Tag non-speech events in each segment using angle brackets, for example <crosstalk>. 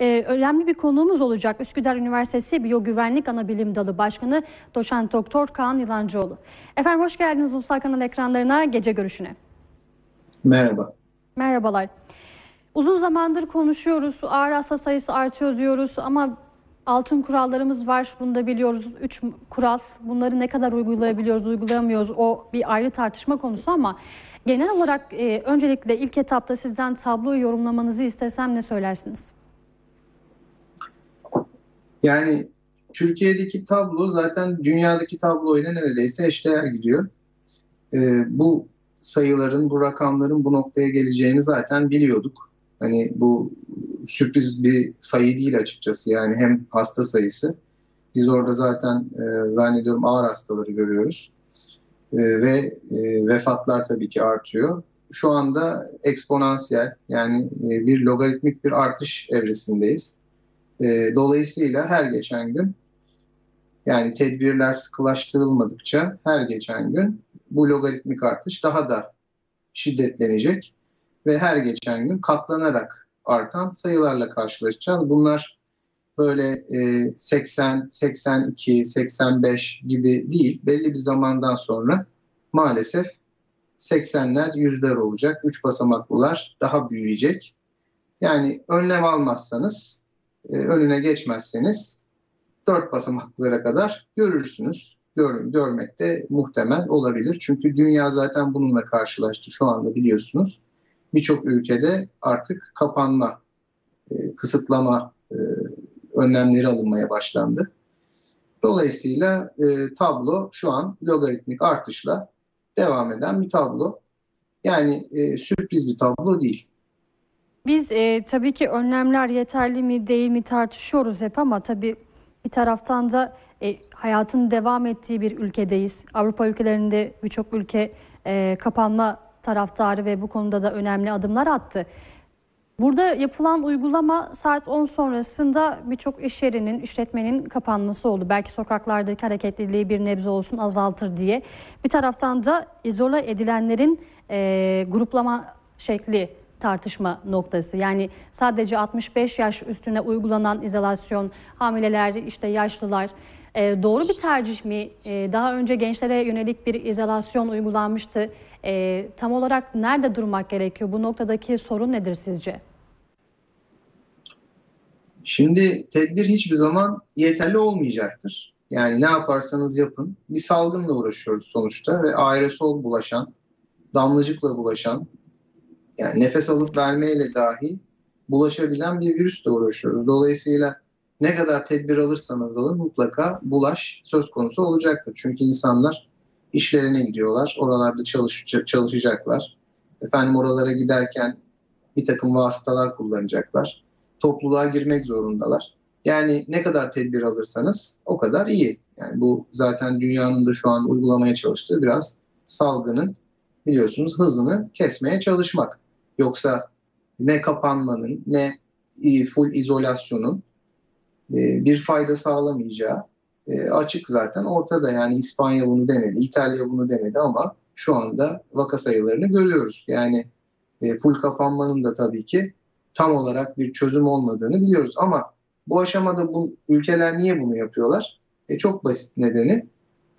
e, önemli bir konuğumuz olacak. Üsküdar Üniversitesi Biyogüvenlik Anabilim Dalı Başkanı Doçent Doktor Kaan Yılancıoğlu. Efendim hoş geldiniz Ulusal Kanal ekranlarına gece görüşüne. Merhaba. Merhabalar. Uzun zamandır konuşuyoruz. Ağır hasta sayısı artıyor diyoruz ama altın kurallarımız var. Bunu da biliyoruz. Üç kural. Bunları ne kadar uygulayabiliyoruz, uygulayamıyoruz o bir ayrı tartışma konusu ama genel olarak e, öncelikle ilk etapta sizden tabloyu yorumlamanızı istesem ne söylersiniz? Yani Türkiye'deki tablo zaten dünyadaki tabloyla neredeyse eşdeğer gidiyor. Ee, bu sayıların, bu rakamların bu noktaya geleceğini zaten biliyorduk. Hani bu sürpriz bir sayı değil açıkçası yani hem hasta sayısı. Biz orada zaten e, zannediyorum ağır hastaları görüyoruz. E, ve e, vefatlar tabii ki artıyor. Şu anda eksponansiyel yani e, bir logaritmik bir artış evresindeyiz. E, dolayısıyla her geçen gün yani tedbirler sıkılaştırılmadıkça her geçen gün bu logaritmik artış daha da şiddetlenecek ve her geçen gün katlanarak artan sayılarla karşılaşacağız. Bunlar böyle 80, 82, 85 gibi değil. Belli bir zamandan sonra maalesef 80'ler yüzler olacak. Üç basamaklılar daha büyüyecek. Yani önlem almazsanız, e, önüne geçmezseniz dört basamaklılara kadar görürsünüz. Gör, görmek de muhtemel olabilir. Çünkü dünya zaten bununla karşılaştı şu anda biliyorsunuz birçok ülkede artık kapanma, e, kısıtlama e, önlemleri alınmaya başlandı. Dolayısıyla e, tablo şu an logaritmik artışla devam eden bir tablo. Yani e, sürpriz bir tablo değil. Biz e, tabii ki önlemler yeterli mi değil mi tartışıyoruz hep ama tabii bir taraftan da e, hayatın devam ettiği bir ülkedeyiz. Avrupa ülkelerinde birçok ülke e, kapanma taraftarı ve bu konuda da önemli adımlar attı. Burada yapılan uygulama saat 10 sonrasında birçok iş yerinin, işletmenin kapanması oldu. Belki sokaklardaki hareketliliği bir nebze olsun azaltır diye. Bir taraftan da izole edilenlerin e, gruplama şekli tartışma noktası. Yani sadece 65 yaş üstüne uygulanan izolasyon, hamileler, işte yaşlılar e, doğru bir tercih mi? E, daha önce gençlere yönelik bir izolasyon uygulanmıştı. E, tam olarak nerede durmak gerekiyor? Bu noktadaki sorun nedir sizce? Şimdi tedbir hiçbir zaman yeterli olmayacaktır. Yani ne yaparsanız yapın. Bir salgınla uğraşıyoruz sonuçta ve aerosol bulaşan, damlacıkla bulaşan, yani nefes alıp vermeyle dahi bulaşabilen bir virüsle uğraşıyoruz. Dolayısıyla ne kadar tedbir alırsanız alın mutlaka bulaş söz konusu olacaktır. Çünkü insanlar işlerine gidiyorlar. Oralarda çalış, çalışacaklar. Efendim oralara giderken bir takım vasıtalar kullanacaklar. Topluluğa girmek zorundalar. Yani ne kadar tedbir alırsanız o kadar iyi. Yani bu zaten dünyanın da şu an uygulamaya çalıştığı biraz salgının biliyorsunuz hızını kesmeye çalışmak. Yoksa ne kapanmanın ne full izolasyonun e, bir fayda sağlamayacağı e, açık zaten ortada. Yani İspanya bunu denedi, İtalya bunu denedi ama şu anda vaka sayılarını görüyoruz. Yani e, full kapanmanın da tabii ki tam olarak bir çözüm olmadığını biliyoruz. Ama bu aşamada bu ülkeler niye bunu yapıyorlar? E, çok basit nedeni.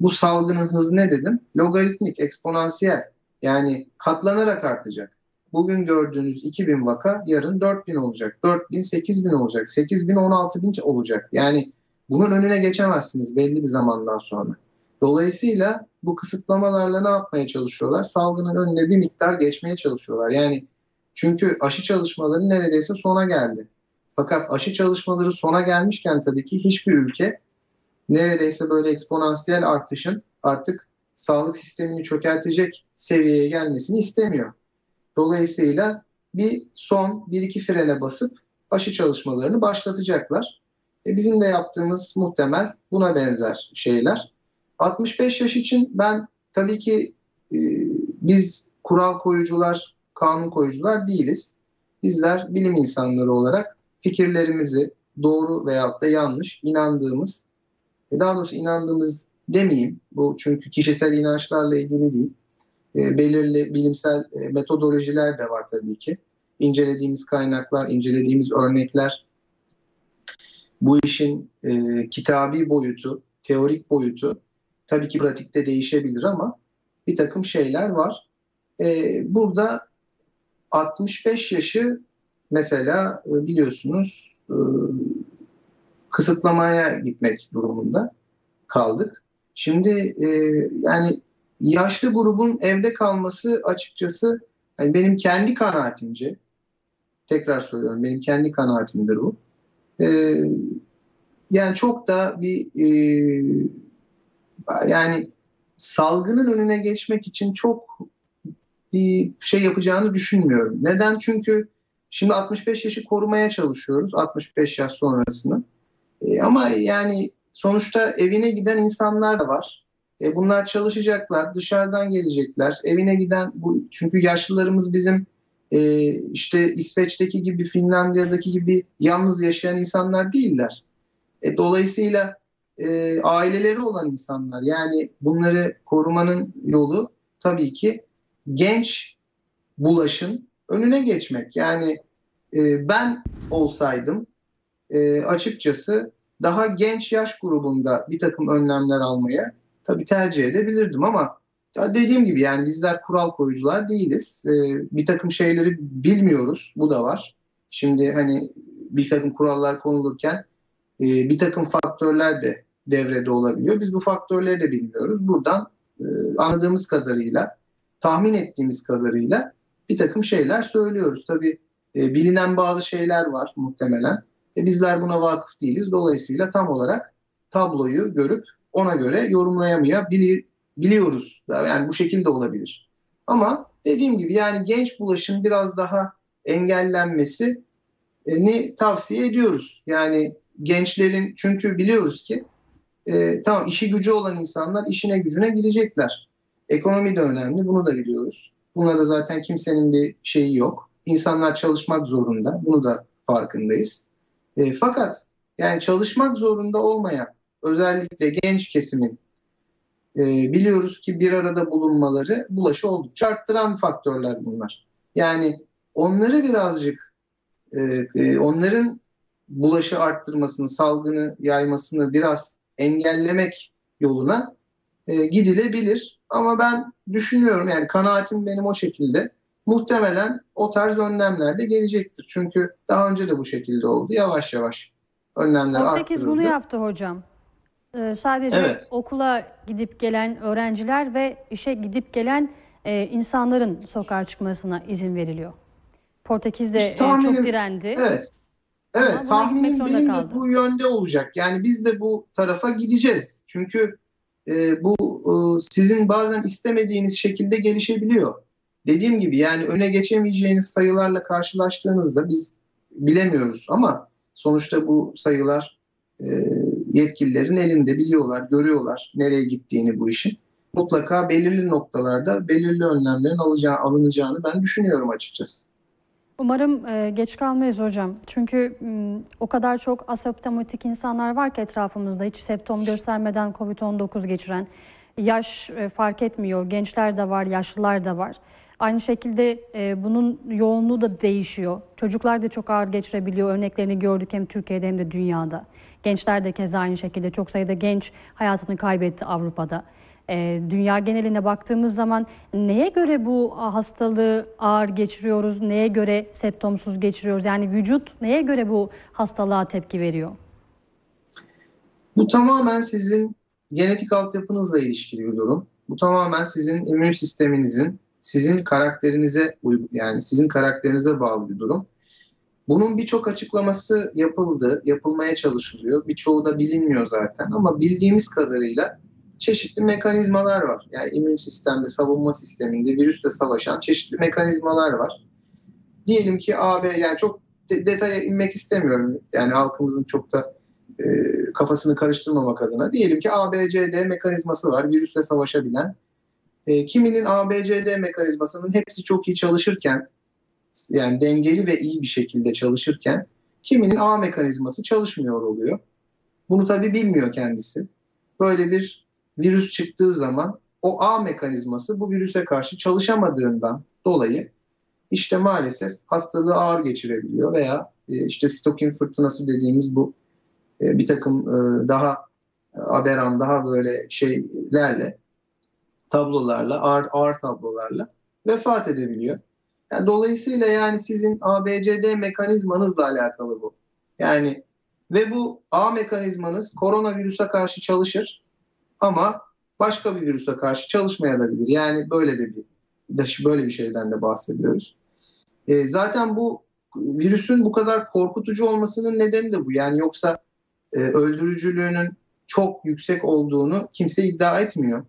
Bu salgının hızı ne dedim? Logaritmik, eksponansiyel. Yani katlanarak artacak. Bugün gördüğünüz 2000 vaka yarın 4000 olacak. 4000, 8000 olacak. 8000, 16000 olacak. Yani bunun önüne geçemezsiniz belli bir zamandan sonra. Dolayısıyla bu kısıtlamalarla ne yapmaya çalışıyorlar? Salgının önüne bir miktar geçmeye çalışıyorlar. Yani çünkü aşı çalışmaları neredeyse sona geldi. Fakat aşı çalışmaları sona gelmişken tabii ki hiçbir ülke neredeyse böyle eksponansiyel artışın artık sağlık sistemini çökertecek seviyeye gelmesini istemiyor. Dolayısıyla bir son bir iki frene basıp aşı çalışmalarını başlatacaklar. E, bizim de yaptığımız muhtemel buna benzer şeyler. 65 yaş için ben tabii ki e, biz kural koyucular, kanun koyucular değiliz. Bizler bilim insanları olarak fikirlerimizi doğru veyahut da yanlış inandığımız, e, daha doğrusu inandığımız demeyeyim. Bu çünkü kişisel inançlarla ilgili değil. E, belirli bilimsel e, metodolojiler de var tabii ki. İncelediğimiz kaynaklar, incelediğimiz örnekler bu işin e, kitabi boyutu, teorik boyutu tabii ki pratikte değişebilir ama bir takım şeyler var. E, burada 65 yaşı mesela e, biliyorsunuz e, kısıtlamaya gitmek durumunda kaldık. Şimdi e, yani yaşlı grubun evde kalması açıkçası yani benim kendi kanaatimce tekrar söylüyorum benim kendi kanaatimdir bu. E, yani çok da bir e, yani salgının önüne geçmek için çok bir şey yapacağını düşünmüyorum. Neden? Çünkü şimdi 65 yaşı korumaya çalışıyoruz 65 yaş sonrasını. E, ama yani sonuçta evine giden insanlar da var. E, bunlar çalışacaklar, dışarıdan gelecekler. Evine giden bu çünkü yaşlılarımız bizim e, işte İsveç'teki gibi, Finlandiya'daki gibi yalnız yaşayan insanlar değiller. E, dolayısıyla e, aileleri olan insanlar. Yani bunları korumanın yolu tabii ki genç bulaşın önüne geçmek. Yani e, ben olsaydım e, açıkçası daha genç yaş grubunda bir takım önlemler almaya tabii tercih edebilirdim ama ya dediğim gibi yani bizler kural koyucular değiliz. E, bir takım şeyleri bilmiyoruz. Bu da var. Şimdi hani bir takım kurallar konulurken e, bir takım faktörler de devrede olabiliyor. Biz bu faktörleri de bilmiyoruz. Buradan e, anladığımız kadarıyla, tahmin ettiğimiz kadarıyla bir takım şeyler söylüyoruz. Tabii e, bilinen bazı şeyler var muhtemelen. E, bizler buna vakıf değiliz. Dolayısıyla tam olarak tabloyu görüp ona göre yorumlayamayabiliyoruz. Yani bu şekilde olabilir. Ama dediğim gibi yani genç bulaşın biraz daha engellenmesi ni tavsiye ediyoruz. Yani gençlerin çünkü biliyoruz ki e, tamam işi gücü olan insanlar işine gücüne gidecekler. Ekonomi de önemli bunu da biliyoruz. Buna da zaten kimsenin bir şeyi yok. İnsanlar çalışmak zorunda. Bunu da farkındayız. E, fakat yani çalışmak zorunda olmayan özellikle genç kesimin e, biliyoruz ki bir arada bulunmaları bulaşı oldukça arttıran faktörler bunlar. Yani onları birazcık e, e, onların bulaşı arttırmasını, salgını yaymasını biraz engellemek yoluna e, gidilebilir. Ama ben düşünüyorum yani kanaatim benim o şekilde. Muhtemelen o tarz önlemler de gelecektir. Çünkü daha önce de bu şekilde oldu. Yavaş yavaş önlemler Portekiz arttırıldı. bunu yaptı hocam. Ee, sadece Evet. okula gidip gelen öğrenciler ve işe gidip gelen e, insanların sokağa çıkmasına izin veriliyor. Portekiz de İşte e, tahminim- çok direndi. Evet. Evet tahminim benim de kaldı. bu yönde olacak. Yani biz de bu tarafa gideceğiz. Çünkü e, bu e, sizin bazen istemediğiniz şekilde gelişebiliyor. Dediğim gibi yani öne geçemeyeceğiniz sayılarla karşılaştığınızda biz bilemiyoruz ama sonuçta bu sayılar e, yetkililerin elinde biliyorlar, görüyorlar nereye gittiğini bu işin. Mutlaka belirli noktalarda belirli önlemlerin alacağı, alınacağını ben düşünüyorum açıkçası. Umarım e, geç kalmayız hocam. Çünkü m, o kadar çok asemptomatik insanlar var ki etrafımızda hiç septom göstermeden COVID-19 geçiren. Yaş e, fark etmiyor. Gençler de var, yaşlılar da var. Aynı şekilde e, bunun yoğunluğu da değişiyor. Çocuklar da çok ağır geçirebiliyor. Örneklerini gördük hem Türkiye'de hem de dünyada. Gençler de keza aynı şekilde çok sayıda genç hayatını kaybetti Avrupa'da. E, dünya geneline baktığımız zaman neye göre bu hastalığı ağır geçiriyoruz, neye göre septomsuz geçiriyoruz? Yani vücut neye göre bu hastalığa tepki veriyor? Bu tamamen sizin genetik altyapınızla ilişkili bir durum. Bu tamamen sizin immün sisteminizin, sizin karakterinize yani sizin karakterinize bağlı bir durum. Bunun birçok açıklaması yapıldı, yapılmaya çalışılıyor. Birçoğu da bilinmiyor zaten ama bildiğimiz kadarıyla çeşitli mekanizmalar var. Yani immün sistemde, savunma sisteminde virüsle savaşan çeşitli mekanizmalar var. Diyelim ki AB, yani çok de- detaya inmek istemiyorum. Yani halkımızın çok da e, kafasını karıştırmamak adına. Diyelim ki ABCD mekanizması var, virüsle savaşabilen. E, kiminin ABCD mekanizmasının hepsi çok iyi çalışırken, yani dengeli ve iyi bir şekilde çalışırken, kiminin A mekanizması çalışmıyor oluyor. Bunu tabii bilmiyor kendisi. Böyle bir virüs çıktığı zaman o A mekanizması bu virüse karşı çalışamadığından dolayı işte maalesef hastalığı ağır geçirebiliyor veya e, işte stokin fırtınası dediğimiz bu e, bir takım e, daha aberan, daha böyle şeylerle, tablolarla, ağır, ağır tablolarla vefat edebiliyor. Yani dolayısıyla yani sizin ABCD mekanizmanızla alakalı bu. Yani ve bu A mekanizmanız koronavirüse karşı çalışır ama başka bir virüse karşı çalışmayabilir. Yani böyle de bir böyle bir şeyden de bahsediyoruz. E, zaten bu virüsün bu kadar korkutucu olmasının nedeni de bu. Yani yoksa e, öldürücülüğünün çok yüksek olduğunu kimse iddia etmiyor.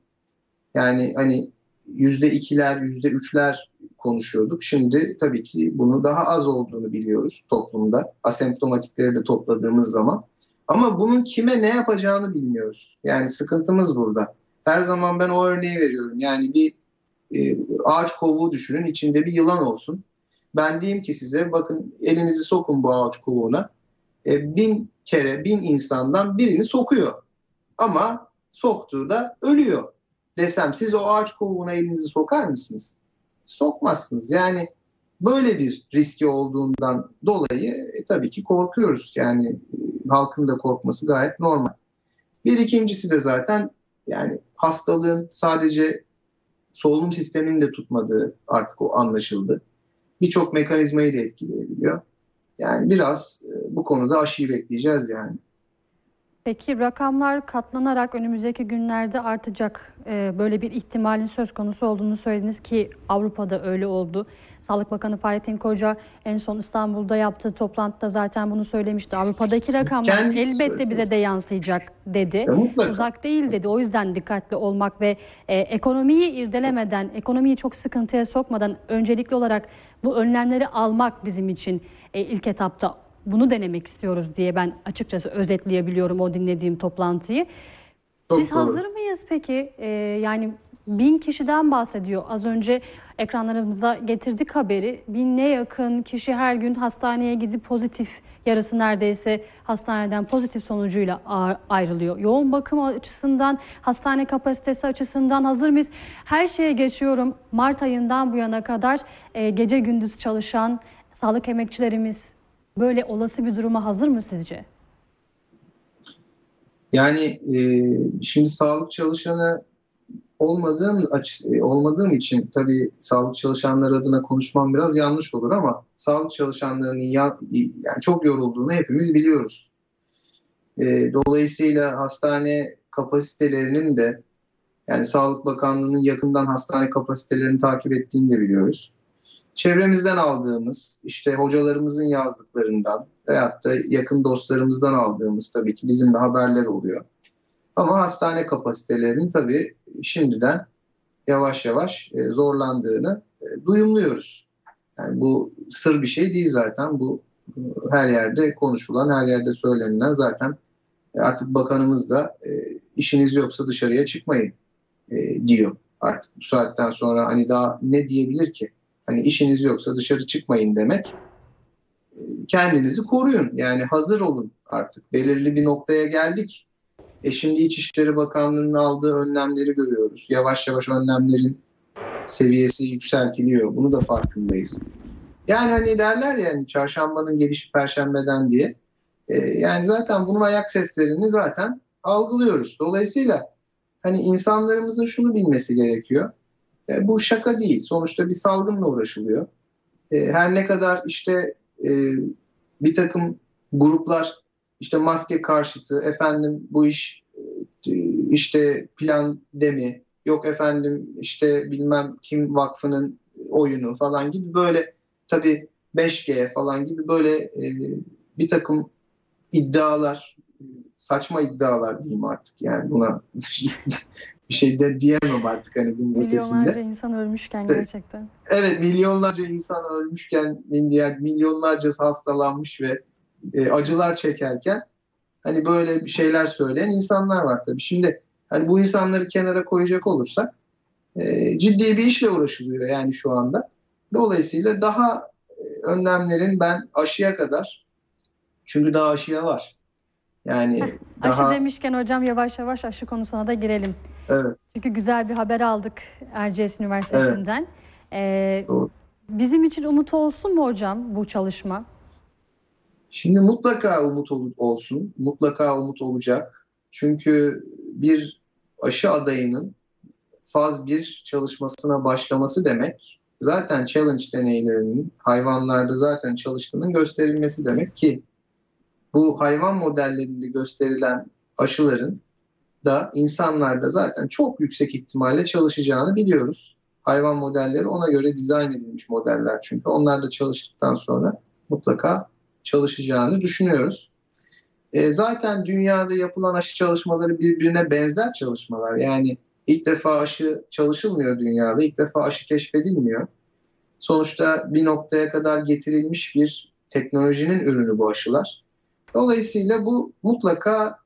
Yani hani yüzde ikiler, yüzde üçler konuşuyorduk. Şimdi tabii ki bunun daha az olduğunu biliyoruz toplumda. Asemptomatikleri de topladığımız zaman. Ama bunun kime ne yapacağını bilmiyoruz. Yani sıkıntımız burada. Her zaman ben o örneği veriyorum. Yani bir e, ağaç kovuğu düşünün, içinde bir yılan olsun. Ben diyeyim ki size bakın elinizi sokun bu ağaç kovuğuna. E, bin kere, bin insandan birini sokuyor. Ama soktuğu da ölüyor. Desem siz o ağaç kovuğuna elinizi sokar mısınız? Sokmazsınız. Yani böyle bir riski olduğundan dolayı e, tabii ki korkuyoruz. Yani e, halkın da korkması gayet normal. Bir ikincisi de zaten yani hastalığın sadece solunum sistemini de tutmadığı artık o anlaşıldı. Birçok mekanizmayı da etkileyebiliyor. Yani biraz e, bu konuda aşıyı bekleyeceğiz yani. Peki rakamlar katlanarak önümüzdeki günlerde artacak ee, böyle bir ihtimalin söz konusu olduğunu söylediniz ki Avrupa'da öyle oldu. Sağlık Bakanı Fahrettin Koca en son İstanbul'da yaptığı toplantıda zaten bunu söylemişti. Avrupa'daki rakamlar Kendisi elbette söyledi. bize de yansıyacak dedi. Ya mutlaka. Uzak değil dedi. O yüzden dikkatli olmak ve e, ekonomiyi irdelemeden, ekonomiyi çok sıkıntıya sokmadan öncelikli olarak bu önlemleri almak bizim için e, ilk etapta bunu denemek istiyoruz diye ben açıkçası özetleyebiliyorum o dinlediğim toplantıyı. Çok Biz doğru. hazır mıyız peki? Ee, yani bin kişiden bahsediyor. Az önce ekranlarımıza getirdik haberi. Binle yakın kişi her gün hastaneye gidip pozitif yarısı neredeyse hastaneden pozitif sonucuyla ayrılıyor. Yoğun bakım açısından, hastane kapasitesi açısından hazır mıyız? Her şeye geçiyorum. Mart ayından bu yana kadar e, gece gündüz çalışan sağlık emekçilerimiz böyle olası bir duruma hazır mı sizce? Yani e, şimdi sağlık çalışanı olmadığım e, olmadığım için tabii sağlık çalışanları adına konuşmam biraz yanlış olur ama sağlık çalışanlarının ya- yani çok yorulduğunu hepimiz biliyoruz. E, dolayısıyla hastane kapasitelerinin de yani Sağlık Bakanlığı'nın yakından hastane kapasitelerini takip ettiğini de biliyoruz. Çevremizden aldığımız, işte hocalarımızın yazdıklarından veyahut da yakın dostlarımızdan aldığımız tabii ki bizim de haberler oluyor. Ama hastane kapasitelerinin tabii şimdiden yavaş yavaş e, zorlandığını e, duyumluyoruz. Yani bu sır bir şey değil zaten. Bu e, her yerde konuşulan, her yerde söylenilen zaten artık bakanımız da işiniz yoksa dışarıya çıkmayın diyor. Artık bu saatten sonra hani daha ne diyebilir ki? Hani işiniz yoksa dışarı çıkmayın demek. E, Kendinizi koruyun. Yani hazır olun artık. Belirli bir noktaya geldik. E şimdi İçişleri Bakanlığı'nın aldığı önlemleri görüyoruz. Yavaş yavaş önlemlerin seviyesi yükseltiliyor. Bunu da farkındayız. Yani hani derler ya hani çarşambanın gelişi perşembeden diye. E, yani zaten bunun ayak seslerini zaten algılıyoruz. Dolayısıyla hani insanlarımızın şunu bilmesi gerekiyor. E, bu şaka değil. Sonuçta bir salgınla uğraşılıyor. E, her ne kadar işte e, bir takım gruplar işte maske karşıtı, efendim bu iş e, işte plan demi, yok efendim işte bilmem kim vakfının oyunu falan gibi böyle tabii 5G falan gibi böyle e, bir takım iddialar, saçma iddialar diyeyim artık yani buna <laughs> bir şey de diyemem artık hani bunun ötesinde. Milyonlarca insan ölmüşken gerçekten. Evet milyonlarca insan ölmüşken milyar, milyonlarca hastalanmış ve e, acılar çekerken hani böyle bir şeyler söyleyen insanlar var tabii. Şimdi hani bu insanları kenara koyacak olursak e, ciddi bir işle uğraşılıyor yani şu anda. Dolayısıyla daha e, önlemlerin ben aşıya kadar çünkü daha aşıya var. Yani daha Aşı demişken hocam yavaş yavaş aşı konusuna da girelim. Evet Çünkü güzel bir haber aldık Erciyes Üniversitesi'nden. Ee, Doğru. bizim için umut olsun mu hocam bu çalışma? Şimdi mutlaka umut ol- olsun, mutlaka umut olacak. Çünkü bir aşı adayının faz 1 çalışmasına başlaması demek zaten challenge deneylerinin hayvanlarda zaten çalıştığının gösterilmesi demek ki bu hayvan modellerinde gösterilen aşıların da insanlarda zaten çok yüksek ihtimalle çalışacağını biliyoruz. Hayvan modelleri ona göre dizayn edilmiş modeller çünkü onlar da çalıştıktan sonra mutlaka çalışacağını düşünüyoruz. E, zaten dünyada yapılan aşı çalışmaları birbirine benzer çalışmalar. Yani ilk defa aşı çalışılmıyor dünyada, ilk defa aşı keşfedilmiyor. Sonuçta bir noktaya kadar getirilmiş bir teknolojinin ürünü bu aşılar. Dolayısıyla bu mutlaka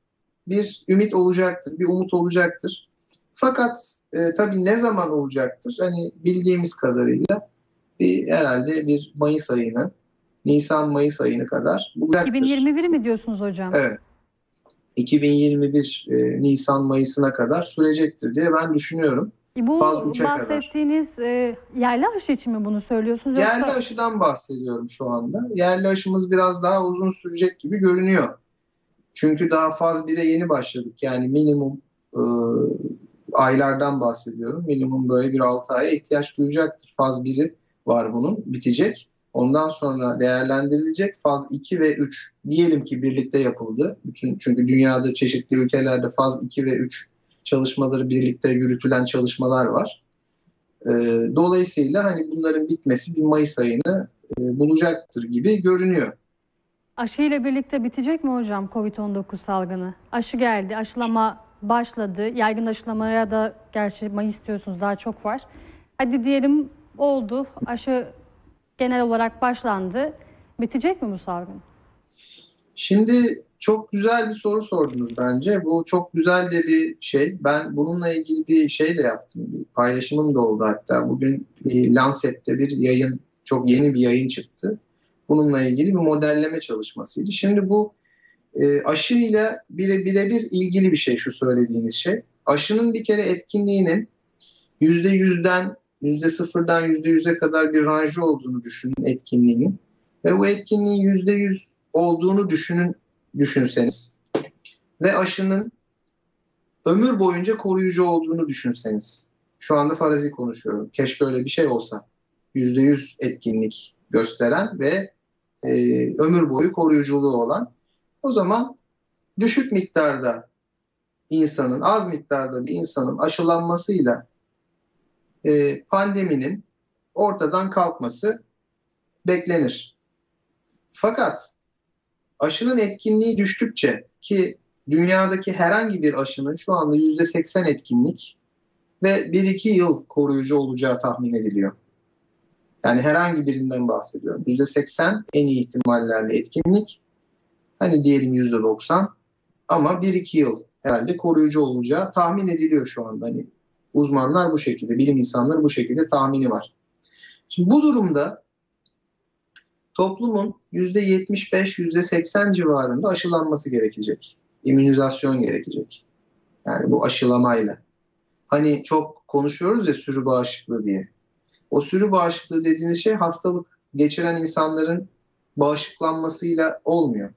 bir ümit olacaktır, bir umut olacaktır. Fakat e, tabii ne zaman olacaktır? Hani bildiğimiz kadarıyla bir herhalde bir Mayıs ayını, Nisan-Mayıs ayını kadar bulacaktır. 2021 mi diyorsunuz hocam? Evet. 2021 e, Nisan-Mayıs'ına kadar sürecektir diye ben düşünüyorum. Bu Faz üçe kadar. bahsettiğiniz e, yerli aşı için mi bunu söylüyorsunuz? Yerli yoksa- aşıdan bahsediyorum şu anda. Yerli aşımız biraz daha uzun sürecek gibi görünüyor. Çünkü daha faz 1'e yeni başladık. Yani minimum e, aylardan bahsediyorum. Minimum böyle bir 6 aya ihtiyaç duyacaktır. Faz 1'i var bunun, bitecek. Ondan sonra değerlendirilecek. Faz 2 ve 3 diyelim ki birlikte yapıldı. Bütün çünkü dünyada çeşitli ülkelerde faz 2 ve 3 çalışmaları birlikte yürütülen çalışmalar var. E, dolayısıyla hani bunların bitmesi bir Mayıs ayını e, bulacaktır gibi görünüyor. Aşı ile birlikte bitecek mi hocam COVID-19 salgını? Aşı geldi, aşılama başladı. Yaygın aşılamaya da gerçi Mayıs diyorsunuz daha çok var. Hadi diyelim oldu, aşı genel olarak başlandı. Bitecek mi bu salgın? Şimdi çok güzel bir soru sordunuz bence. Bu çok güzel de bir şey. Ben bununla ilgili bir şey de yaptım. Bir paylaşımım da oldu hatta. Bugün bir Lancet'te bir yayın, çok yeni bir yayın çıktı. Bununla ilgili bir modelleme çalışmasıydı. Şimdi bu e, aşıyla bire, birebir ilgili bir şey şu söylediğiniz şey. Aşının bir kere etkinliğinin %100'den %0'dan %100'e kadar bir ranjı olduğunu düşünün etkinliğinin. Ve bu etkinliğin %100 olduğunu düşünün düşünseniz ve aşının ömür boyunca koruyucu olduğunu düşünseniz. Şu anda farazi konuşuyorum. Keşke öyle bir şey olsa. %100 etkinlik gösteren ve e, ömür boyu koruyuculuğu olan. O zaman düşük miktarda insanın, az miktarda bir insanın aşılanmasıyla e, pandeminin ortadan kalkması beklenir. Fakat aşının etkinliği düştükçe ki dünyadaki herhangi bir aşının şu anda %80 etkinlik ve 1-2 yıl koruyucu olacağı tahmin ediliyor. Yani herhangi birinden bahsediyorum. %80 en iyi ihtimallerle etkinlik. Hani diyelim %90 ama 1-2 yıl herhalde koruyucu olacağı tahmin ediliyor şu anda. Hani uzmanlar bu şekilde, bilim insanları bu şekilde tahmini var. Şimdi bu durumda toplumun %75-%80 civarında aşılanması gerekecek. İmmünizasyon gerekecek. Yani bu aşılamayla. Hani çok konuşuyoruz ya sürü bağışıklığı diye. O sürü bağışıklığı dediğiniz şey hastalık geçiren insanların bağışıklanmasıyla olmuyor.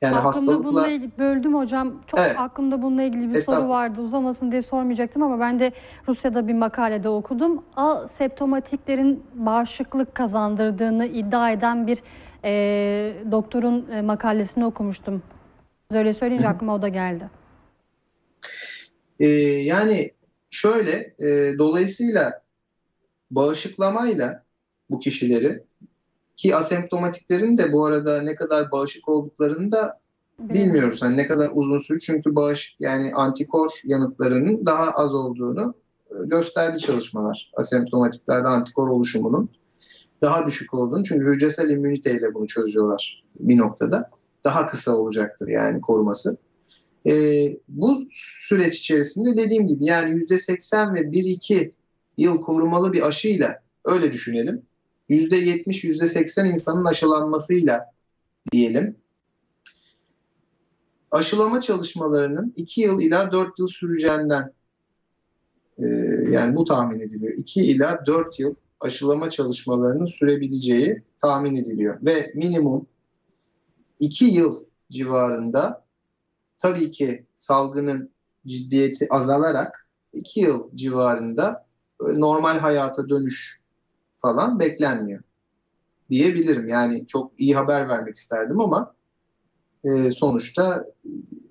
Yani aklımda hastalıkla bununla ilgili böldüm hocam. Çok Evet. aklımda bununla ilgili bir soru vardı. Uzamasın diye sormayacaktım ama ben de Rusya'da bir makalede okudum. Asemptomatiklerin bağışıklık kazandırdığını iddia eden bir e, doktorun e, makalesini okumuştum. Siz öyle söyleyince aklıma o da geldi. Ee, yani şöyle e, dolayısıyla bağışıklamayla bu kişileri ki asemptomatiklerin de bu arada ne kadar bağışık olduklarını da bilmiyoruz. Hani ne kadar uzun süre çünkü bağış yani antikor yanıtlarının daha az olduğunu e, gösterdi çalışmalar. Asemptomatiklerde antikor oluşumunun daha düşük olduğunu çünkü hücresel immüniteyle bunu çözüyorlar bir noktada. Daha kısa olacaktır yani koruması. Ee, bu süreç içerisinde dediğim gibi yani %80 ve 1-2 yıl korumalı bir aşıyla öyle düşünelim. %70, %80 insanın aşılanmasıyla diyelim. Aşılama çalışmalarının 2 yıl ila 4 yıl süreceğinden e, yani bu tahmin ediliyor. 2 ila 4 yıl aşılama çalışmalarının sürebileceği tahmin ediliyor. Ve minimum iki yıl civarında tabii ki salgının ciddiyeti azalarak iki yıl civarında normal hayata dönüş falan beklenmiyor diyebilirim. Yani çok iyi haber vermek isterdim ama e, sonuçta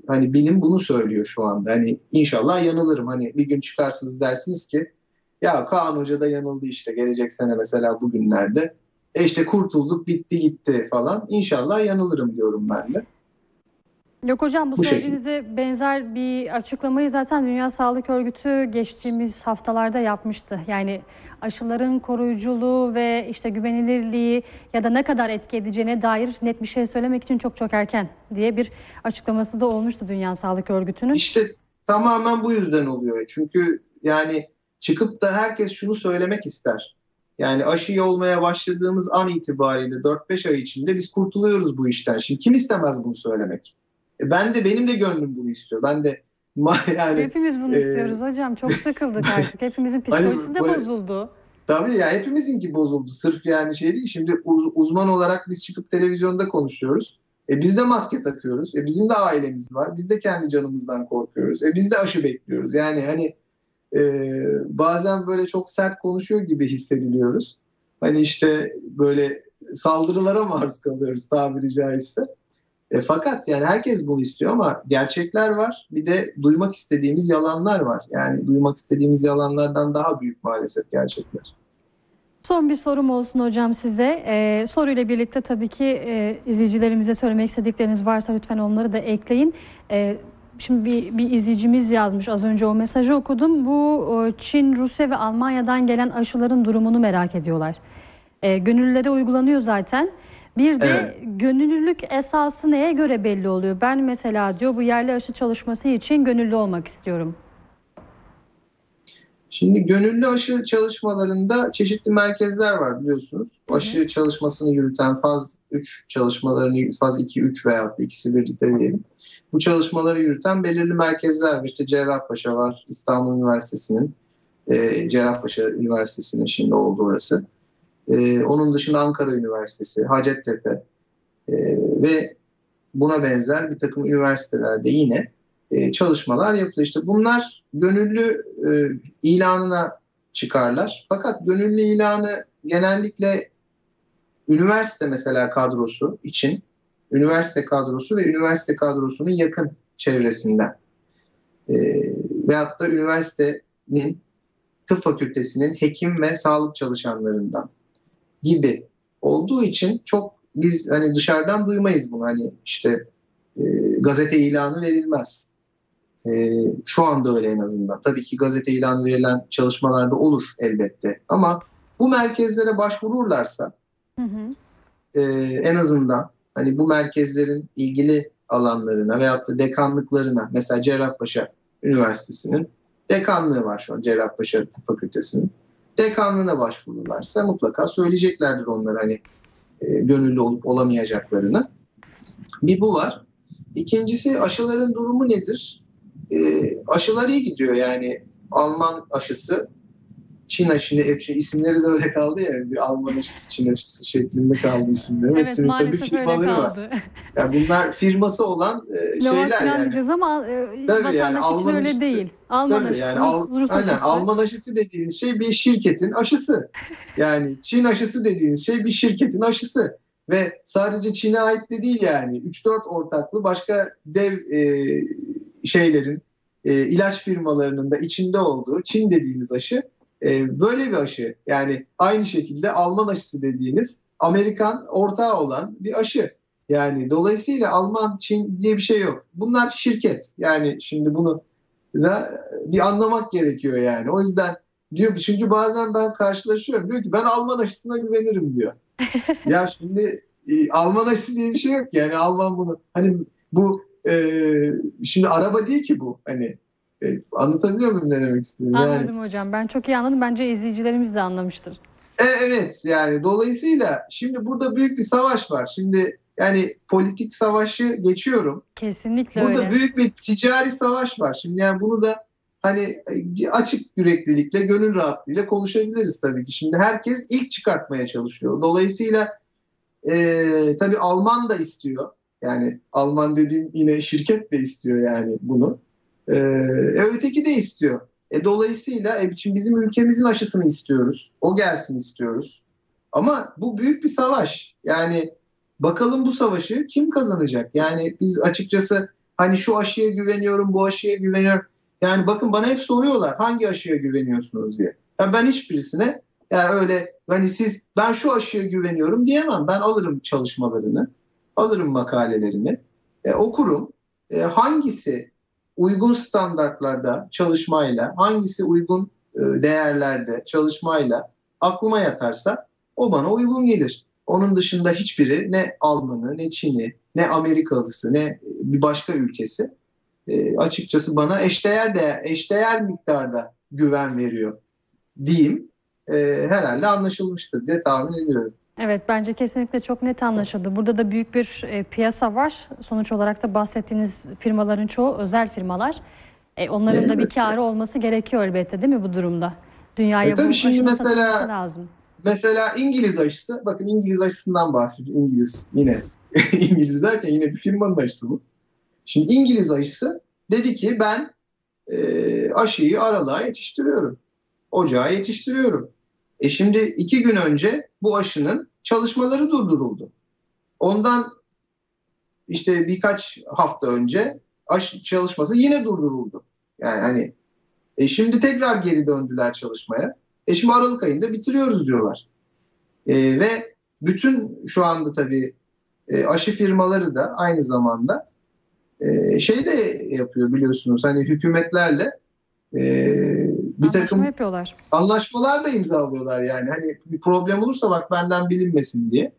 hani bilim bunu söylüyor şu anda. Hani inşallah yanılırım. Hani bir gün çıkarsınız dersiniz ki ya Kaan Hoca da yanıldı işte gelecek sene mesela bugünlerde. E işte kurtulduk bitti gitti falan. İnşallah yanılırım diyorum ben de. Yok hocam bu, Bu söylediğinize benzer bir açıklamayı zaten Dünya Sağlık Örgütü geçtiğimiz haftalarda yapmıştı. Yani aşıların koruyuculuğu ve işte güvenilirliği ya da ne kadar etki edeceğine dair net bir şey söylemek için çok çok erken diye bir açıklaması da olmuştu Dünya Sağlık Örgütü'nün. İşte tamamen bu yüzden oluyor. Çünkü yani çıkıp da herkes şunu söylemek ister. Yani aşı olmaya başladığımız an itibariyle 4-5 ay içinde biz kurtuluyoruz bu işten. Şimdi kim istemez bunu söylemek? E ben de benim de gönlüm bunu istiyor. Ben de <laughs> yani Hepimiz bunu e, istiyoruz hocam. Çok sıkıldık artık. <laughs> Hepimizin psikolojisi de bu- bozuldu. Tabii ya hepimizinki bozuldu. Sırf yani şey değil. Şimdi uz- uzman olarak biz çıkıp televizyonda konuşuyoruz. E biz de maske takıyoruz. E bizim de ailemiz var. Biz de kendi canımızdan korkuyoruz. E biz de aşı bekliyoruz. Yani hani e, bazen böyle çok sert konuşuyor gibi hissediliyoruz. Hani işte böyle saldırılara <laughs> maruz kalıyoruz tabiri caizse. E, fakat yani herkes bunu istiyor ama gerçekler var. Bir de duymak istediğimiz yalanlar var. Yani duymak istediğimiz yalanlardan daha büyük maalesef gerçekler. Son bir sorum olsun hocam size. Ee, soruyla birlikte tabii ki e, izleyicilerimize söylemek istedikleriniz varsa lütfen onları da ekleyin. Ee, şimdi bir, bir izleyicimiz yazmış az önce o mesajı okudum. Bu e, Çin, Rusya ve Almanya'dan gelen aşıların durumunu merak ediyorlar. E, gönüllülere uygulanıyor zaten. Bir de Evet. gönüllülük esası neye göre belli oluyor? Ben mesela diyor bu yerli aşı çalışması için gönüllü olmak istiyorum. Şimdi gönüllü aşı çalışmalarında çeşitli merkezler var biliyorsunuz. Hı hı. Aşı çalışmasını yürüten faz 3 çalışmalarını, faz 2, 3 veyahut da ikisi birlikte diyelim. Bu çalışmaları yürüten belirli merkezler var. İşte Cerrahpaşa var, İstanbul Üniversitesi'nin, e, Cerrahpaşa Üniversitesi'nin şimdi olduğu orası. E, onun dışında Ankara Üniversitesi, Hacettepe e, ve buna benzer bir takım üniversitelerde yine e, çalışmalar yapılıyor. İşte bunlar gönüllü e, ilanına çıkarlar. Fakat gönüllü ilanı genellikle üniversite mesela kadrosu için üniversite kadrosu ve üniversite kadrosunun yakın çevresinden e, veyahut da üniversitenin tıp fakültesinin hekim ve sağlık çalışanlarından gibi olduğu için çok biz hani dışarıdan duymayız bunu hani işte e, gazete ilanı verilmez. E, şu anda öyle en azından. Tabii ki gazete ilanı verilen çalışmalarda olur elbette. Ama bu merkezlere başvururlarsa Hı hı. e, en azından hani bu merkezlerin ilgili alanlarına veyahut da dekanlıklarına mesela Cerrahpaşa Üniversitesi'nin dekanlığı var şu an Cerrahpaşa Tıp Fakültesi'nin. Dekanlığına başvururlarsa mutlaka söyleyeceklerdir onlar hani e, gönüllü olup olamayacaklarını. Bir bu var. İkincisi aşıların durumu nedir? E, aşılar iyi gidiyor yani Alman aşısı Çin aşısı hep şey, isimleri de öyle kaldı ya bir Alman aşısı Çin aşısı şeklinde kaldı isimleri. Evet Hepsinin tabii firmaları var. kaldı. Yani bunlar firması olan e, şeyler falan yani. diyeceğiz ama e, Tabii yani Alman öyle aşısı- değil. Alman Tabii aşısı, yani Al- Rus aynen, aşısı. Alman aşısı dediğiniz şey bir şirketin aşısı. Yani Çin aşısı dediğiniz şey bir şirketin aşısı. Ve sadece Çin'e ait de değil yani. 3-4 ortaklı başka dev e, şeylerin, e, ilaç firmalarının da içinde olduğu Çin dediğiniz aşı e, böyle bir aşı. Yani aynı şekilde Alman aşısı dediğiniz Amerikan ortağı olan bir aşı. Yani dolayısıyla Alman, Çin diye bir şey yok. Bunlar şirket. Yani şimdi bunu da bir anlamak gerekiyor yani. O yüzden diyor çünkü bazen ben karşılaşıyorum. Diyor ki ben Alman aşısına güvenirim diyor. <laughs> ya şimdi e, Alman aşısı diye bir şey yok yani Alman bunu hani bu e, şimdi araba değil ki bu hani e, anlatabiliyor muyum ne demek istediğimi? Yani, Anladım hocam. Ben çok iyi anladım. Bence izleyicilerimiz de anlamıştır. e, evet yani dolayısıyla şimdi burada büyük bir savaş var. Şimdi yani politik savaşı geçiyorum. Kesinlikle Burada öyle. büyük bir ticari savaş var. Şimdi yani bunu da hani e, açık yüreklilikle, gönül rahatlığıyla konuşabiliriz tabii ki. Şimdi herkes ilk çıkartmaya çalışıyor. Dolayısıyla e, tabii Alman da istiyor. Yani Alman dediğim yine şirket de istiyor yani bunu. E, öteki de istiyor. E, dolayısıyla e, şimdi bizim ülkemizin aşısını istiyoruz. O gelsin istiyoruz. Ama bu büyük bir savaş. Yani bakalım bu savaşı kim kazanacak? Yani biz açıkçası hani şu aşıya güveniyorum, bu aşıya güveniyorum. Yani bakın bana hep soruyorlar hangi aşıya güveniyorsunuz diye. Yani ben hiçbirisine yani öyle hani siz ben şu aşıya güveniyorum diyemem. Ben alırım çalışmalarını, alırım makalelerini, e, okurum. E, hangisi uygun standartlarda çalışmayla, hangisi uygun e, değerlerde çalışmayla aklıma yatarsa o bana uygun gelir. Onun dışında hiçbiri ne Almanı, ne Çin'i, ne Amerikalısı, ne bir başka ülkesi e, açıkçası bana eşdeğer de eşdeğer miktarda güven veriyor diyeyim. E, herhalde anlaşılmıştır diye tahmin ediyorum. Evet bence kesinlikle çok net anlaşıldı. Burada da büyük bir e, piyasa var. Sonuç olarak da bahsettiğiniz firmaların çoğu özel firmalar. E, onların Değil da bir karı olması gerekiyor elbette değil mi bu durumda? Dünyaya E, tabii şimdi mesela- lazım. Mesela İngiliz aşısı, bakın İngiliz aşısından bahsediyor. İngiliz yine <laughs> İngiliz derken yine bir firmanın aşısı bu. Şimdi İngiliz aşısı dedi ki ben e, aşıyı aralığa yetiştiriyorum. Ocağa yetiştiriyorum. E şimdi iki gün önce bu aşının çalışmaları durduruldu. Ondan işte birkaç hafta önce aşı çalışması yine durduruldu. Yani hani e şimdi tekrar geri döndüler çalışmaya. E şimdi Aralık ayında bitiriyoruz diyorlar. E, ve bütün şu anda tabii e, aşı firmaları da aynı zamanda e, şey de yapıyor biliyorsunuz hani hükümetlerle e, bir takım yapıyorlar. anlaşmalar da imzalıyorlar yani hani bir problem olursa bak benden bilinmesin diye.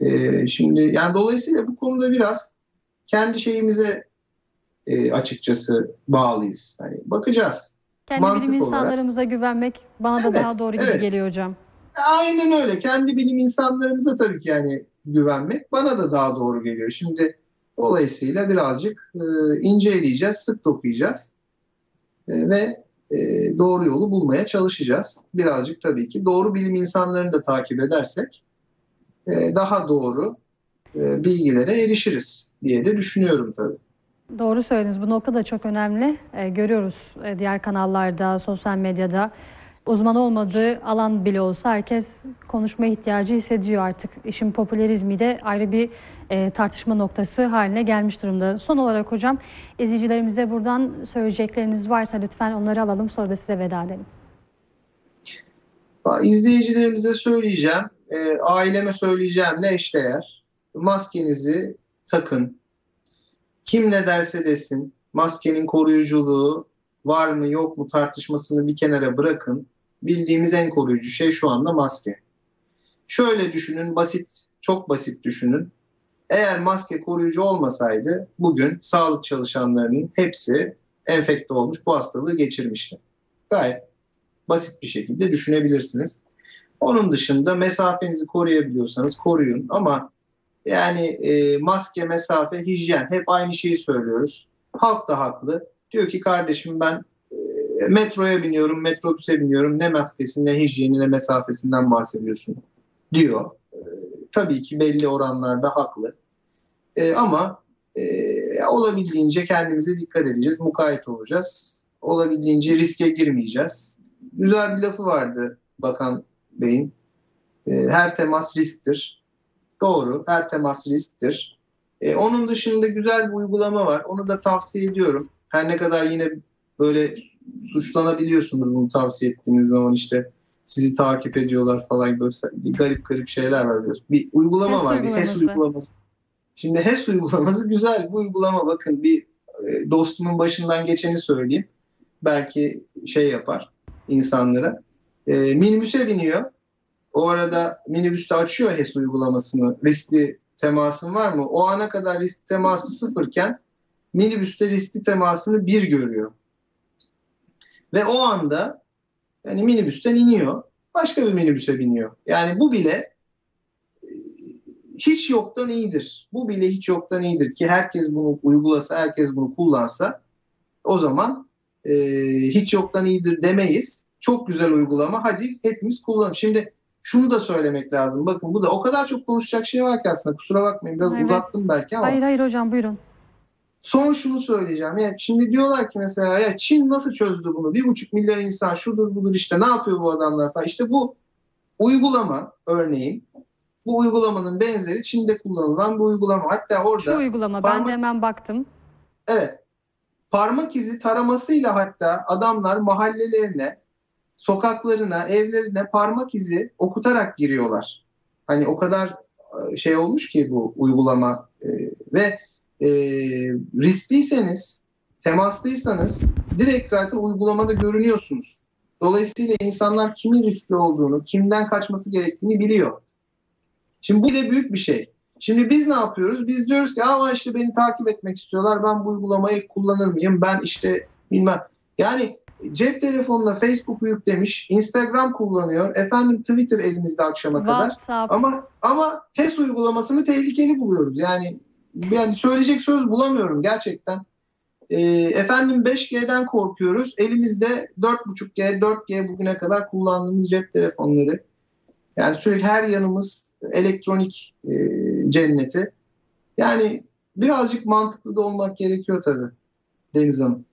E, şimdi yani dolayısıyla bu konuda biraz kendi şeyimize e, açıkçası bağlıyız. Hani bakacağız. Kendi mantık bilim olarak- insanlarımıza güvenmek bana da Evet, daha doğru gibi evet. geliyor hocam. Aynen öyle. Kendi bilim insanlarımıza tabii ki yani güvenmek bana da daha doğru geliyor. Şimdi dolayısıyla birazcık e, inceleyeceğiz, sık dokuyacağız E, ve e, doğru yolu bulmaya çalışacağız. Birazcık tabii ki doğru bilim insanlarını da takip edersek e, daha doğru e, bilgilere erişiriz diye de düşünüyorum tabii. Doğru söylediniz. Bu nokta da çok önemli. Ee, görüyoruz e, diğer kanallarda, sosyal medyada. Uzman olmadığı alan bile olsa herkes konuşma ihtiyacı hissediyor artık. İşin popülerizmi de ayrı bir e, tartışma noktası haline gelmiş durumda. Son olarak hocam izleyicilerimize buradan söyleyecekleriniz varsa lütfen onları alalım sonra da size veda edelim. İzleyicilerimize söyleyeceğim, e, aileme söyleyeceğimle eşdeğer. Maskenizi takın. Kim ne derse desin, maskenin koruyuculuğu var mı yok mu tartışmasını bir kenara bırakın. Bildiğimiz en koruyucu şey şu anda maske. Şöyle düşünün, basit, çok basit düşünün. Eğer maske koruyucu olmasaydı bugün sağlık çalışanlarının hepsi enfekte olmuş, bu hastalığı geçirmişti. Gayet basit bir şekilde düşünebilirsiniz. Onun dışında mesafenizi koruyabiliyorsanız koruyun ama yani e, maske, mesafe, hijyen hep aynı şeyi söylüyoruz. Halk da haklı. Diyor ki kardeşim ben e, metroya biniyorum, metrobüse biniyorum. Ne maskesi, ne hijyeni, ne mesafesinden bahsediyorsun diyor. Tabii ki belli oranlarda haklı. E, ama e, olabildiğince kendimize dikkat edeceğiz, mukayyet olacağız. Olabildiğince riske girmeyeceğiz. Güzel bir lafı vardı Bakan Bey'in. E, her temas risktir. Doğru, her temas risktir. E, onun dışında güzel bir uygulama var. Onu da tavsiye ediyorum. Her ne kadar yine böyle suçlanabiliyorsunuz bunu tavsiye ettiğiniz zaman işte sizi takip ediyorlar falan böyle garip garip şeyler var biliyorsun. Bir uygulama HES var, bir HES uygulaması. uygulaması. Şimdi HES uygulaması güzel bu uygulama. Bakın bir e, dostumun başından geçeni söyleyeyim. Belki şey yapar insanlara. E, minibüse biniyor. O arada minibüste açıyor HES uygulamasını. Riskli temasın var mı? O ana kadar riskli teması sıfırken minibüste riskli temasını bir görüyor. Ve o anda yani minibüsten iniyor. Başka bir minibüse biniyor. Yani bu bile e, hiç yoktan iyidir. Bu bile hiç yoktan iyidir ki herkes bunu uygulasa, herkes bunu kullansa o zaman e, hiç yoktan iyidir demeyiz. Çok güzel uygulama. Hadi hepimiz kullanalım. Şimdi şunu da söylemek lazım. Bakın bu da o kadar çok konuşacak şey var ki aslında kusura bakmayın biraz Evet. uzattım belki ama Hayır hayır hocam buyurun. Son şunu söyleyeceğim. Ya şimdi diyorlar ki mesela ya Çin nasıl çözdü bunu? Bir buçuk milyar insan şudur budur işte ne yapıyor bu adamlar falan. İşte bu uygulama örneğin bu uygulamanın benzeri Çin'de kullanılan bu uygulama. Hatta Şu orada uygulama ben parmak- de hemen baktım. Evet. Parmak izi taramasıyla hatta adamlar mahallelerine, sokaklarına, evlerine parmak izi okutarak giriyorlar. Hani o kadar e, şey olmuş ki bu uygulama e, ve e, riskliyseniz, temaslıysanız direkt zaten uygulamada görünüyorsunuz. Dolayısıyla insanlar kimin riskli olduğunu, kimden kaçması gerektiğini biliyor. Şimdi bu bile büyük bir şey. Şimdi biz ne yapıyoruz? Biz diyoruz ki ama işte beni takip etmek istiyorlar. Ben bu uygulamayı kullanır mıyım? Ben işte bilmem. Yani cep telefonuna Facebook yüklemiş, Instagram kullanıyor. Efendim Twitter elimizde akşama kadar. WhatsApp. Ama ama HES uygulamasını tehlikeli buluyoruz. Yani yani söyleyecek söz bulamıyorum gerçekten. Ee, efendim 5G'den korkuyoruz. Elimizde 4.5G, 4G bugüne kadar kullandığımız cep telefonları. Yani sürekli her yanımız elektronik e, cenneti. Yani birazcık mantıklı da olmak gerekiyor tabii Deniz Hanım.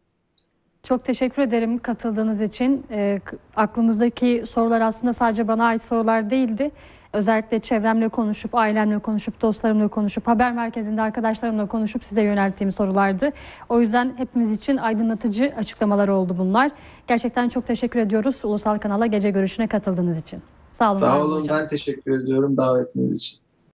Çok teşekkür ederim katıldığınız için. K- aklımızdaki sorular aslında sadece bana ait sorular değildi. Özellikle çevremle konuşup, ailemle konuşup, dostlarımla konuşup, haber merkezinde arkadaşlarımla konuşup size yönelttiğim sorulardı. O yüzden hepimiz için aydınlatıcı açıklamalar oldu bunlar. Gerçekten çok teşekkür ediyoruz Ulusal Kanal'a gece görüşüne katıldığınız için. Sağ olun. Sağ olun hocam. ben teşekkür ediyorum davetiniz için.